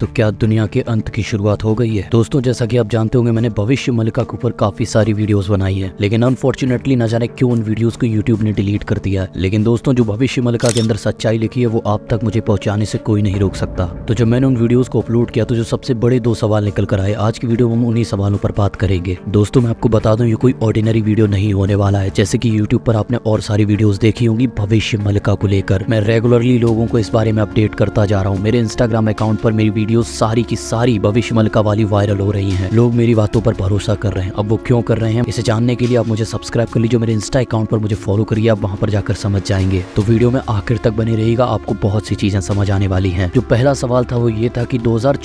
तो क्या दुनिया के अंत की शुरुआत हो गई है? दोस्तों, जैसा कि आप जानते होंगे, मैंने भविष्य मलिका के ऊपर काफ़ी सारी वीडियोस बनाई है, लेकिन अनफॉर्चुनेटली ना जाने क्यों उन वीडियोस को यूट्यूब ने डिलीट कर दिया है। लेकिन दोस्तों, जो भविष्य मलिका के अंदर सच्चाई लिखी है, वो आप तक मुझे पहुँचाने से कोई नहीं रोक सकता। तो जब मैंने उन वीडियोज़ को अपलोड किया तो जो सबसे बड़े दो सवाल निकल कर आए। आज की वीडियो में हम उन्हीं सवालों पर बात करेंगे। दोस्तों, मैं आपको बता दूँ, ये कोई ऑर्डिनरी वीडियो नहीं होने वाला है। जैसे की यूट्यूब पर आपने और सारी वीडियोज़ देखी होंगी भविष्य मलिका को लेकर। मैं रेगुलरली लोगों को इस बारे में अपडेट करता जा रहा हूँ। मेरे इंस्टाग्राम अकाउंट पर मेरी वीडियो सारी की सारी भविष्य मलका वाली वायरल हो रही हैं। लोग मेरी बातों पर भरोसा कर रहे हैं। अब वो क्यों कर रहे हैं? इसे जानने के लिए आप मुझे सब्सक्राइब कर लीजिए मेरे इंस्टा अकाउंट पर मुझे फॉलो करिए। आप वहाँ पर जाकर समझ जाएँगे। तो वीडियो में आखिर तक बने रहेगा आपको बहुत सी चीज़ें समझ आने वाली है। जो पहला सवाल था वो ये था की दो हज़ार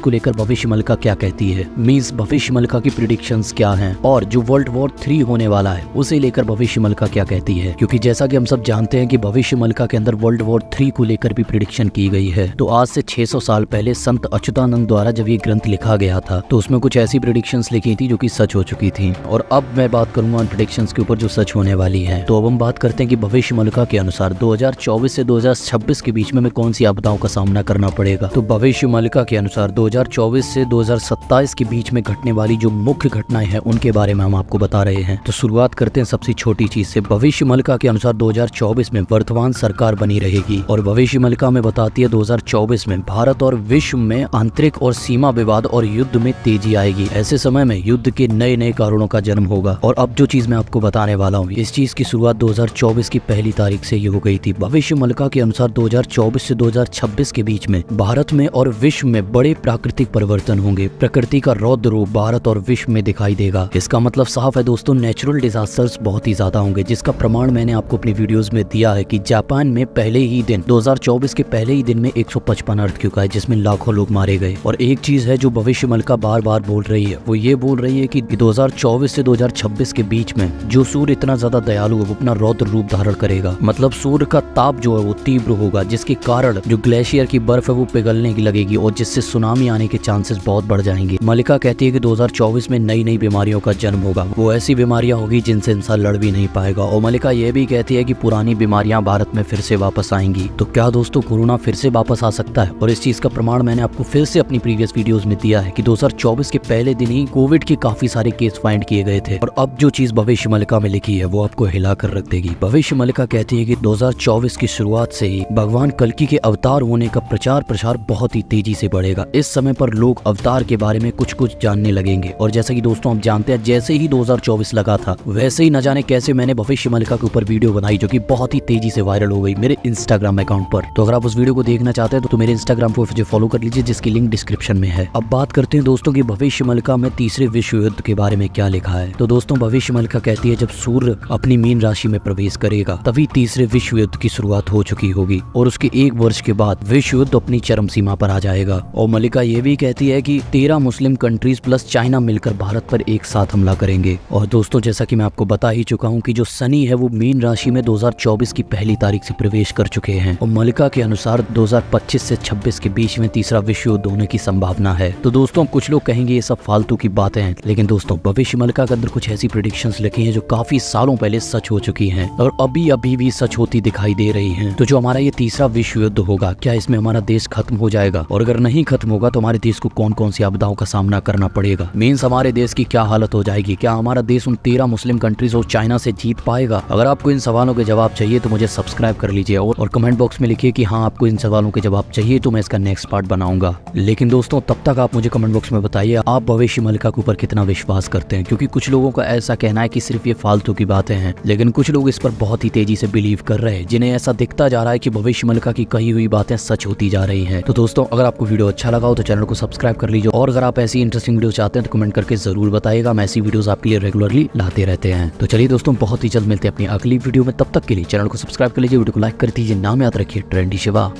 को लेकर भविष्य मलिका क्या कहती है? मीन्स भविष्य मलिका की प्रिडिक्शन क्या है? और जो वर्ल्ड वॉर थ्री होने वाला है, उसे लेकर भविष्य मलका क्या कहती है? क्योंकि जैसा कि हम सब जानते हैं कि भविष्य मलिका के अंदर वर्ल्ड वॉर थ्री को लेकर भी प्रिडिक्शन की गई है। तो आज से 600 साल पहले संत अच्युतानंद द्वारा जब ये ग्रंथ लिखा गया था तो उसमें कुछ ऐसी प्रिडिक्शन लिखी थी जो कि सच हो चुकी थी। और अब मैं बात करूँगा उन प्रिडिक्शन के ऊपर जो सच होने वाली है। तो अब हम बात करते हैं कि भविष्य मलिका के अनुसार 2024 से 2026 के बीच में कौन सी आपदाओं का सामना करना पड़ेगा? तो भविष्य मलिका के अनुसार 2024 से 2027 के बीच में घटने वाली जो मुख्य घटनाएँ हैं, उनके बारे में हम आपको बता रहे हैं। तो शुरुआत करते हैं सबसे छोटी चीज़ से। भविष्य मलिका के अनुसार 2024 में वर्तमान सरकार बनी रहेगी। और भविष्य मलिका में बताती है 2024 में भारत और विश्व में आंतरिक और सीमा विवाद और युद्ध में तेज़ी आएगी। ऐसे समय में युद्ध के नए नए कारणों का जन्म होगा। और अब जो चीज़ मैं आपको बताने वाला हूँ, इस चीज़ की शुरुआत 2024 की पहली तारीख से ही हो गई थी। भविष्य मलका के अनुसार 2024 से 2026 के बीच में भारत में और विश्व में बड़े प्राकृतिक परिवर्तन होंगे। प्रकृति का रौद्र रूप भारत और विश्व में दिखाई देगा। इसका मतलब साफ़ है दोस्तों नेचुरल डिजास्टर्स बहुत ही ज़्यादा होंगे, जिसका प्रमाण मैंने आपको अपनी वीडियोस में दिया है कि जापान में पहले ही दिन 2024 के पहले ही दिन में 155 अर्थ क्यों है जिसमें लाखों लोग मारे गए। और एक चीज़ है जो भविष्य मलिका बार बार बोल रही है, वो ये बोल रही है कि 2024 से 2026 के बीच में जो सूर्य इतना ज़्यादा दयालु है, वो अपना रौद्र रूप धारण करेगा। मतलब सूर्य का ताप जो है, वो तीव्र होगा, जिसके कारण जो ग्लेशियर की बर्फ़ है, वो पिघलने की लगेगी और जिससे सुनामी आने के चांसेस बहुत बढ़ जाएँगे। मलिका कहती है कि 2024 में नई नई बीमारियों का जन्म होगा। वो ऐसी बीमारियाँ होगी जिनसे इंसान लड़ भी नहीं पाएगा। और मलिका ये भी कहती है कि पुरानी बीमारियाँ भारत में फिर से वापस आएँगी। तो क्या दोस्तों, कोरोना फिर से वापस आ सकता है? और इस चीज़ का प्रमाण मैंने आपको फिर से अपनी प्रीवियस वीडियोस में दिया है कि 2024 के पहले दिन ही कोविड के काफ़ी सारे केस फाइंड किए गए थे। और अब जो चीज़ भविष्य मलिका में लिखी है वो आपको हिला कर रख देगी। भविष्य मलिका कहती है कि 2024 की शुरुआत से ही भगवान कलकी के अवतार होने का प्रचार प्रसार बहुत ही तेज़ी से बढ़ेगा। इस समय पर लोग अवतार के बारे में कुछ कुछ जानने लगेंगे। और जैसा की दोस्तों आप जानते हैं जैसे ही दो हज़ार चौबीस लगा था वैसे ही न जाने कैसे मैंने भविष्य मलिका के ऊपर वीडियो बनाई जो की बहुत ही तेज़ी से वायरल हो गई मेरे इंस्टाग्राम अकाउंट पर। तो अगर आप उस वीडियो को देखना चाहते हैं तो, तो मेरे इंस्टाग्राम को फॉलो कर लीजिए, जिसकी लिंक डिस्क्रिप्शन में है। अब बात करते हैं दोस्तों की भविष्य मलिका में तीसरे विश्व युद्ध के बारे में क्या लिखा है। तो दोस्तों, भविष्य मलिका कहती है, जब सूर्य अपनी मीन राशि में प्रवेश करेगा, तभी तीसरे विश्व युद्ध की शुरुआत हो चुकी होगी और उसके एक वर्ष के बाद विश्व युद्ध अपनी चरम सीमा पर आ जाएगा। और मलिका ये भी कहती है की तेरह मुस्लिम कंट्रीज़ प्लस चाइना मिलकर भारत पर एक साथ हमला करेंगे। और दोस्तों, जैसा की मैं आपको बता ही चुका हूँ की जो सनी है, वो मीन राशि में दो हज़ार चौबीस की पहली तारीख से प्रवेश कर चुके हैं। और मलिका के अनुसार 2025 से 26 के बीच में तीसरा विश्व युद्ध होने की संभावना है। तो दोस्तों कुछ लोग कहेंगे ये सब फालतू की बातें हैं लेकिन दोस्तों भविष्य मलिका के अंदर कुछ ऐसी प्रिडिक्शन लिखी है जो काफ़ी सालों पहले सच हो चुकी है और अभी अभी भी सच होती दिखाई दे रही है। तो जो हमारा ये तीसरा विश्व युद्ध होगा क्या इसमें हमारा देश खत्म हो जाएगा? और अगर नहीं खत्म होगा तो हमारे देश को कौन कौन सी आपदाओं का सामना करना पड़ेगा? मीन्स हमारे देश की क्या हालत हो जाएगी? क्या हमारा देश उन तेरह मुस्लिम कंट्रीज़ और चाइना से जीत पाएगा? अगर आपको इन सवालों के जवाब चाहिए तो मुझे सब्सक्राइब कर लीजिए और, और कमेंट बॉक्स में लिखिए कि हाँ आपको इन सवालों के जवाब चाहिए तो मैं इसका नेक्स्ट पार्ट बनाऊँगा। लेकिन दोस्तों, तब तक आप मुझे कमेंट बॉक्स में बताइए, आप भविष्य मलिका के ऊपर कितना विश्वास करते हैं? क्योंकि कुछ लोगों का ऐसा कहना है कि सिर्फ़ ये फालतू की बातें हैं, लेकिन कुछ लोग इस पर बहुत ही तेज़ी से बिलीव कर रहे हैं, जिन्हें ऐसा दिखता जा रहा है कि भविष्य मलिका की कही हुई बातें सच होती जा रही हैं। तो दोस्तों, अगर आपको वीडियो अच्छा लगा हो तो चैनल को सब्सक्राइब कर लीजिए, और अगर आप ऐसी इंटरेस्टिंग वीडियो चाहते हैं तो कमेंट करके ज़रूर बताएगा मैं ऐसी वीडियो आपके लिए रेगुलरली लाते रहते हैं। तो चलिए दोस्तों, बहुत ही जल्द मिलते हैं अपनी अगली वीडियो में, तब तक के लिए चैनल को सब्सक्राइब कर लीजिए, वीडियो को लाइक कर दीजिए, नाम याद रखिए, ट्रेंडी शिवा।